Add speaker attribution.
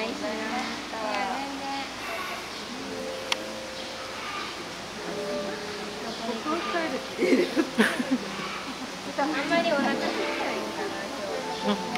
Speaker 1: 願いします。あんまりお腹すいてないいかな今
Speaker 2: 日。